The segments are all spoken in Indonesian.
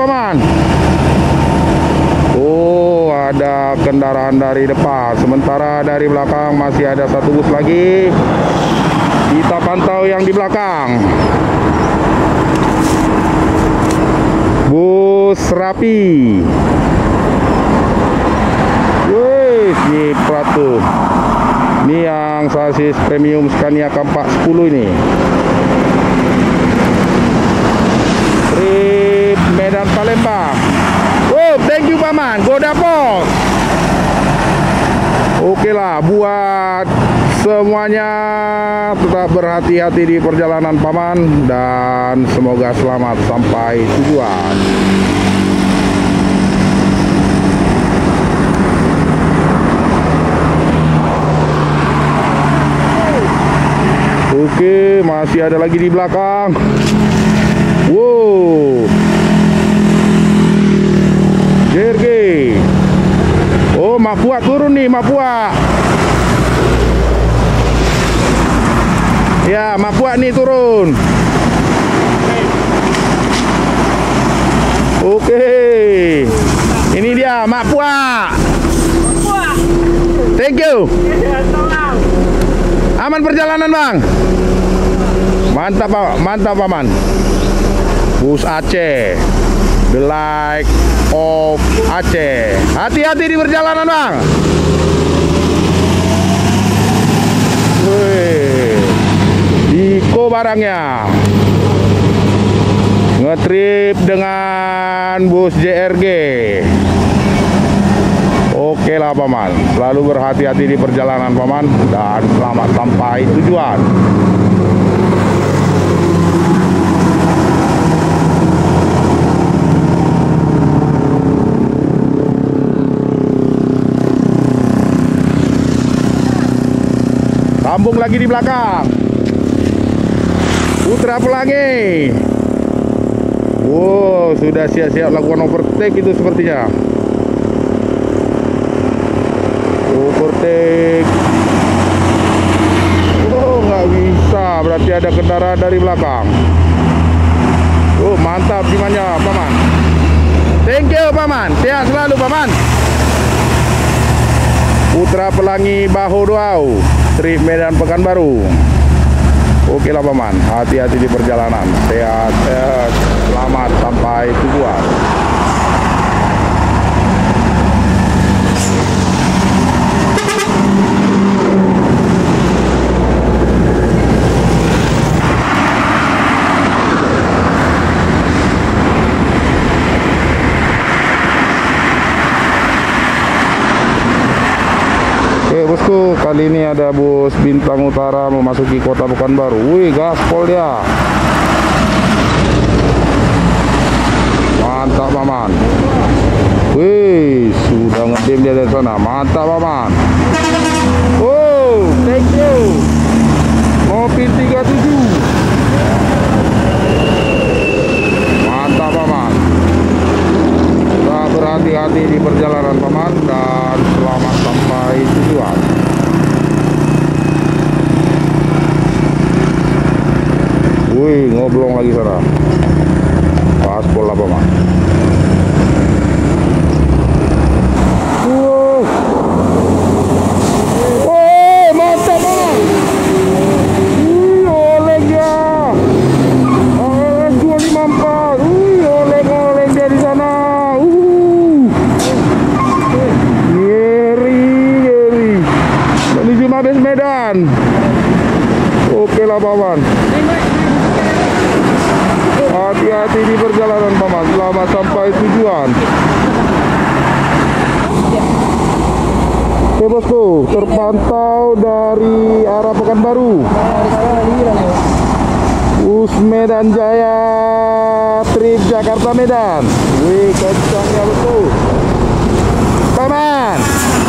Gaspol apa man? Oh, ada kendaraan dari depan. Sementara dari belakang masih ada satu bus lagi. Kita pantau yang di belakang. Bus rapi. Wih, ini plat tuh. Ini yang sasis premium Scania Kampak 10 ini. Trip Medan Palembang. Oh, thank you Paman. Go dapur. Oke lah, buat semuanya tetap berhati-hati di perjalanan Paman dan semoga selamat sampai tujuan. Oke, masih ada lagi di belakang. Wow. JRG. Oh, Mapua turun nih, Mapua. Ya, Mapua nih turun. Oke. Ini dia Mapua. Thank you. Aman perjalanan, Bang. Mantap, Pak. Mantap, Paman. Bus Aceh. The Light of Aceh. Hati-hati di perjalanan, Bang. Wih. Iko barangnya. Ngetrip dengan bus JRG. Oke lah paman, selalu berhati-hati di perjalanan paman dan selamat sampai tujuan. Sambung lagi di belakang. Putra Pelangi. Wow, sudah siap-siap lakukan overtake itu sepertinya. Overtake. Oh, nggak bisa. Berarti ada kendaraan dari belakang. Oh, mantap gimana, Paman. Thank you, Paman. Sehat selalu, Paman. Putra Pelangi Bahu Duau, Trip Medan Pekanbaru. Oke lah paman, hati-hati di perjalanan. Sehat, sehat, selamat sampai tujuan. Bosku, kali ini ada bus Bintang Utara memasuki kota Pekanbaru. Wih, gaspol dia. Mantap, Paman. Wih, sudah ngedem dia dari sana. Mantap, Paman. Oh, thank you. Mobil 37. Mantap, Paman. Kita berhati-hati di perjalanan, Paman, dan tujuan. Wih, ngoblong lagi sana. Paspol lah, Paman. Wow. Oh, mantap, Paman. Wih, oleng dia. Oleng 254. Wih, oleng-oleng dia di sana. Uh. Ngeri, ngeri. Mabes Medan. Oke lah paman. Hati-hati di perjalanan paman. Selamat sampai tujuan. Oke bosku, terpantau dari arah Pekanbaru. Us Medan Jaya Trip Jakarta Medan. Wih, kencangnya bosku. paman. Uh.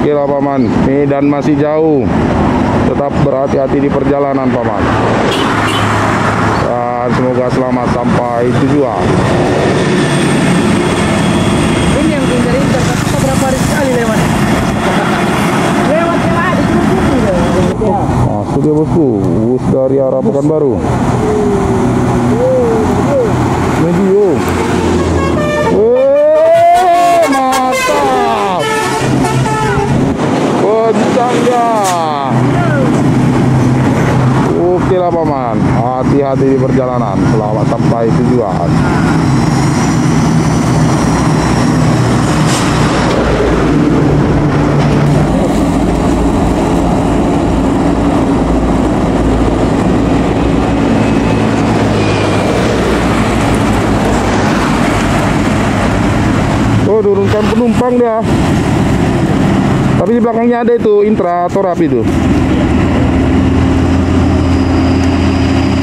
Oke lah medan masih jauh. Tetap berhati-hati di perjalanan paman. Dan semoga selamat sampai tujuan. Ini yang inter kita berapa hari sekali lewat. lewat. Ya. Masuk ya bosku, bus dari arah Pekanbaru. Medium. Wih, mantap. Dah. Oke lah paman, hati-hati di perjalanan. Selamat sampai tujuan. Oh, turunkan penumpang dia. Tapi di belakangnya ada itu intra atau itu.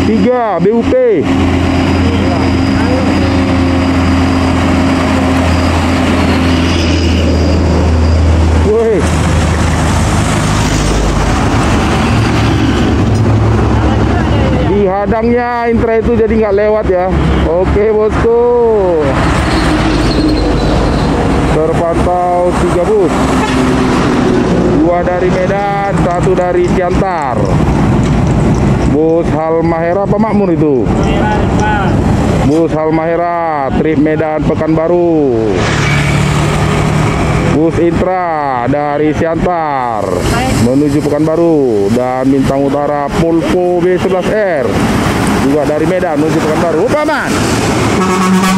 Tiga BUP. Woi. Di hadangnya intra itu jadi nggak lewat ya. Oke bosku. Terpantau tiga bus. Dua dari Medan, satu dari Siantar. Bus Halmahera apa Makmur itu? Bus Halmahera, trip Medan Pekanbaru. Bus Intra dari Siantar menuju Pekanbaru dan Bintang Utara Pulpo B11R juga dari Medan menuju Pekanbaru. Paman.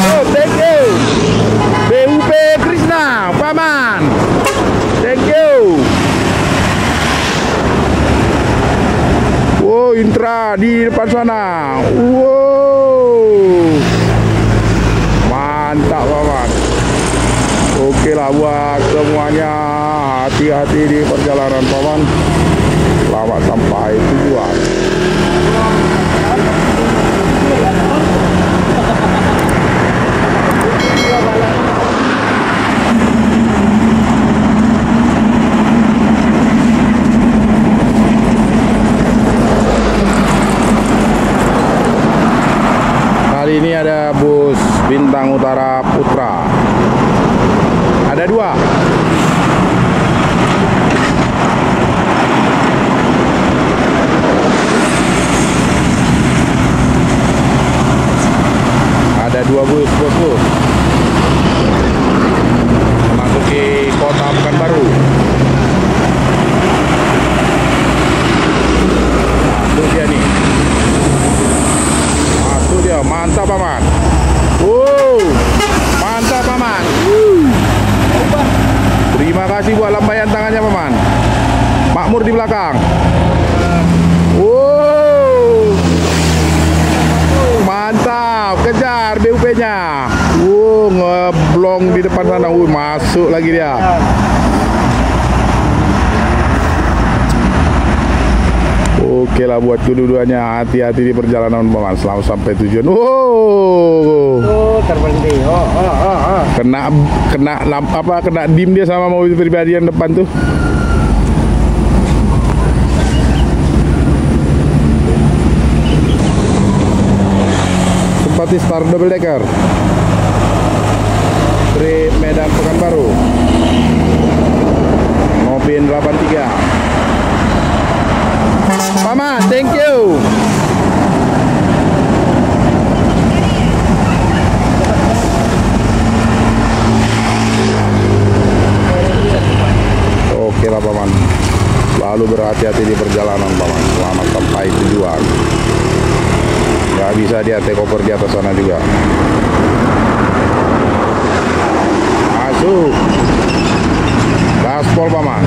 Oh, thank you. BUP Krishna, paman. Thank you. Wow, Intra di depan sana. Wow. Mantap, paman. Oke lah buat semuanya hati-hati di perjalanan paman. Selamat sampai tujuan. Kali ini ada bus Bintang Utara Putra. Ada dua. Ada dua bus, bosku. Memasuki kota Pekanbaru. Masuk dia nih. Mantap paman. Wow, mantap paman. Terima kasih buat lambaian tangannya paman. Makmur di belakang. Wow, mantap. Kejar BUP-nya. Wow, ngeblong di depan sana. Wuh, masuk lagi dia. Oke lah buat kedua-duanya hati-hati di perjalanan paman selamat sampai tujuan. Wow. Oh, terberhenti. Oh, oh, oh, oh. kena kena lamp apa kena dim dia sama mobil pribadi yang depan tuh tempati start double decker trip Medan Pekanbaru Mopin 83 Paman, thank you. Oke lah paman. Lalu berhati-hati di perjalanan paman. Selamat sampai tujuan. Gak bisa dia take over di atas sana juga. Masuk. Gaspol paman.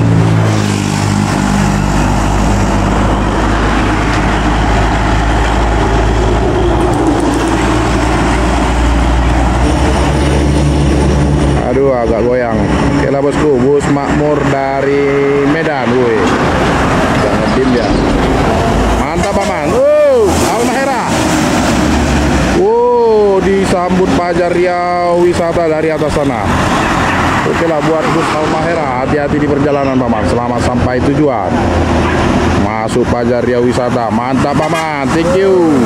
Aduh agak goyang Oke lah bosku Bus makmur dari Medan woi Jangan tim ya Mantap paman. Oh, Almahera. Oh, disambut Pajar Riau wisata dari atas sana. Oke lah buat bus Almahera, hati-hati di perjalanan paman. Selamat sampai tujuan. Masuk Pajar Riau wisata. Mantap paman. Thank you.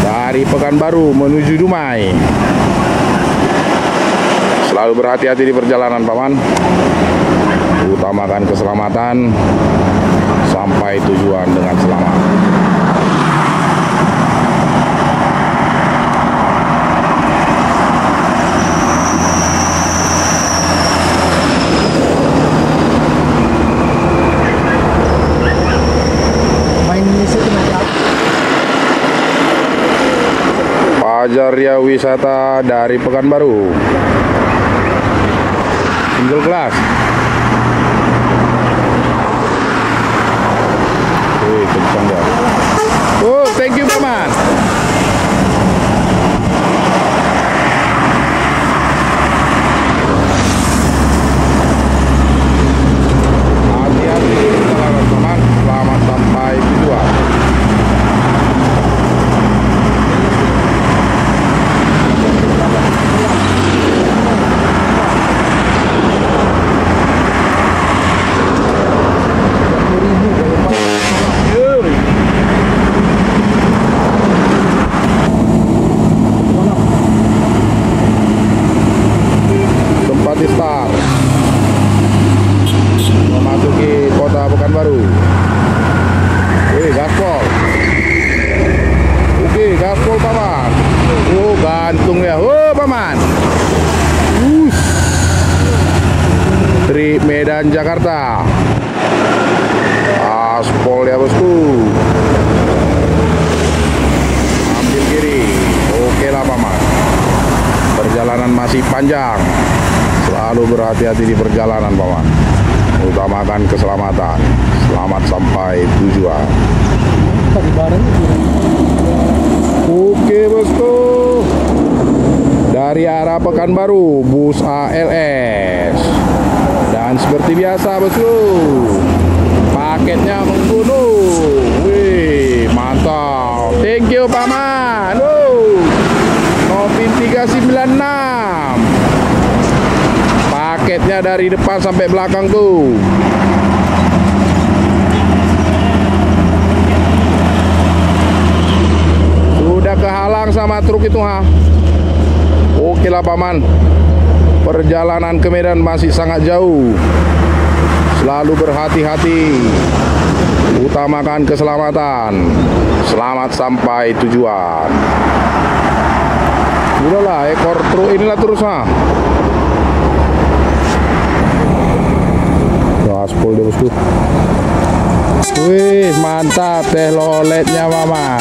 Dari Pekanbaru menuju Dumai. Selalu berhati-hati di perjalanan paman. Utamakan keselamatan sampai tujuan dengan selamat. Main Indonesia itu nanti apa? Pajar Ria Wisata dari Pekanbaru. single Glass. Jakarta. Aspol ya bosku Ambil kiri. Oke lah paman Perjalanan masih panjang. Selalu berhati-hati di perjalanan paman Utamakan keselamatan. Selamat sampai tujuan. Oke bosku Dari arah Pekanbaru Bus ALS Dan seperti biasa bosku. Paketnya membunuh. Wih mantap. Thank you paman Wuh. Novin 396 Paketnya dari depan sampai belakang tuh. Sudah kehalang sama truk itu ha. Oke lah paman Perjalanan ke Medan masih sangat jauh. Selalu berhati-hati. Utamakan keselamatan. Selamat sampai tujuan. Udahlah ekor truk inilah terus ha Gaspol dia bosku. Wih mantap teh loletnya mama